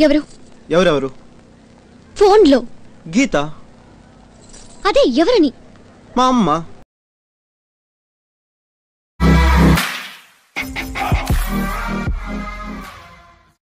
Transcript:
ఎవరు? ఎవరెవరు? ఫోన్లో. గీత? అదే ఎవరని? మా అమ్మ.